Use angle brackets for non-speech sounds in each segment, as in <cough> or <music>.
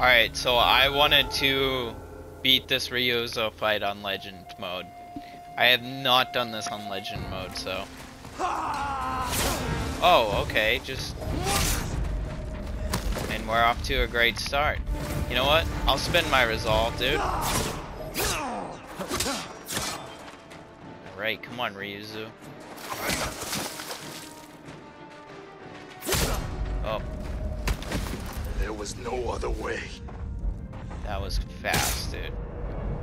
Alright, so I wanted to beat this Ryuzo fight on Legend mode. I have not done this on Legend mode, so... Oh, okay, just... And we're off to a great start. You know what? I'll spend my resolve, dude. Alright, come on, Ryuzo. Oh, There was no other way. that was fast, dude.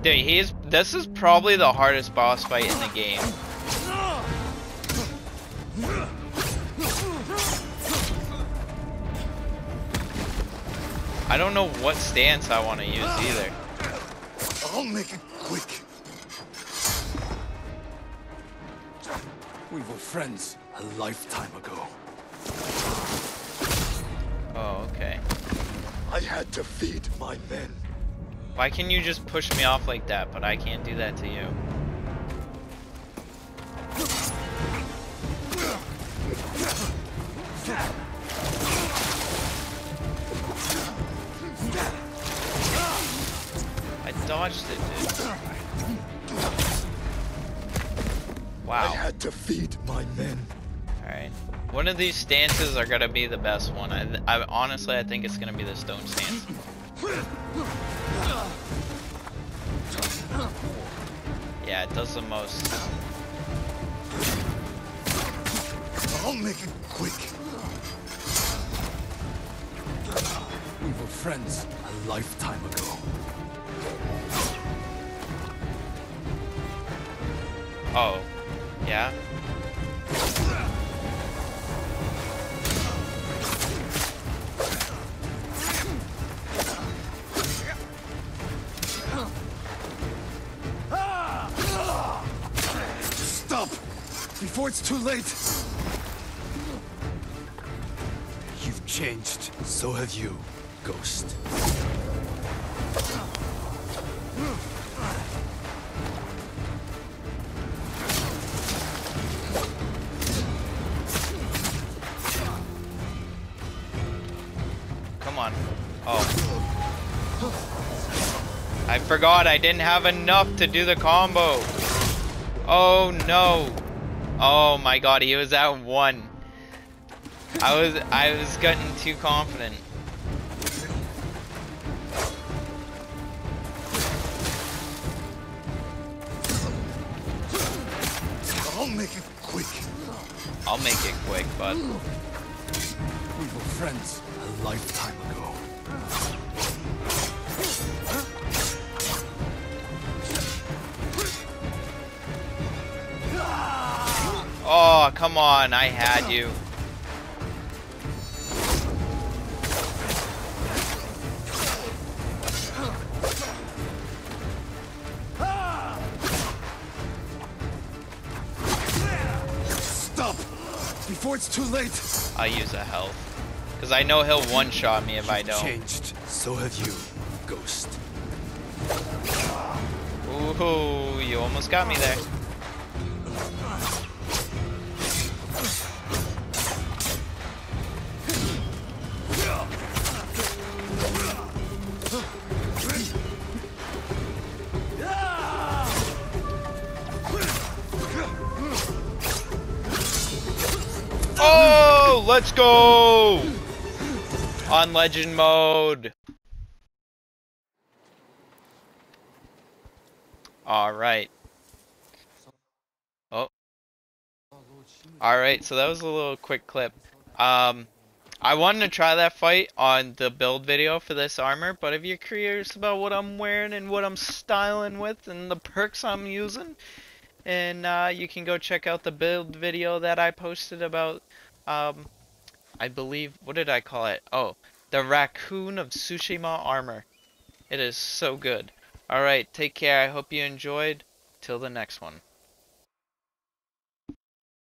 Dude, he's- this is probably the hardest boss fight in the game. I don't know what stance I want to use either. I'll make it quick. We were friends a lifetime ago. Oh, okay. I had to feed my men. Why can you just push me off like that, but I can't do that to you? I dodged it, dude. Wow. I had to feed my men. Alright. One of these stances are gonna be the best one. I, I honestly, I think it's gonna be the stone stance. Yeah, it does the most. I'll make it quick. We were friends a lifetime ago. Oh, yeah. Before it's too late! You've changed. So have you, Ghost. Come on. Oh. I forgot I didn't have enough to do the combo. Oh no. Oh my god, he was at one. I was I was getting too confident. I'll make it quick. I'll make it quick, but We were friends a lifetime ago. Oh, come on, I had you. Stop! Before it's too late! I'll use a health. Because I know he'll one-shot me if I don't. changed. So have you, Ghost. Ooh, you almost got me there. <laughs> Let's go! On legend mode. All right. Oh. All right, so that was a little quick clip. Um, I wanted to try that fight on the build video for this armor, but if you're curious about what I'm wearing and what I'm styling with and the perks I'm using, and uh, you can go check out the build video that I posted about, um, I believe, what did I call it? Oh, the Raccoon of Tsushima armor. It is so good. Alright, take care. I hope you enjoyed. Till the next one.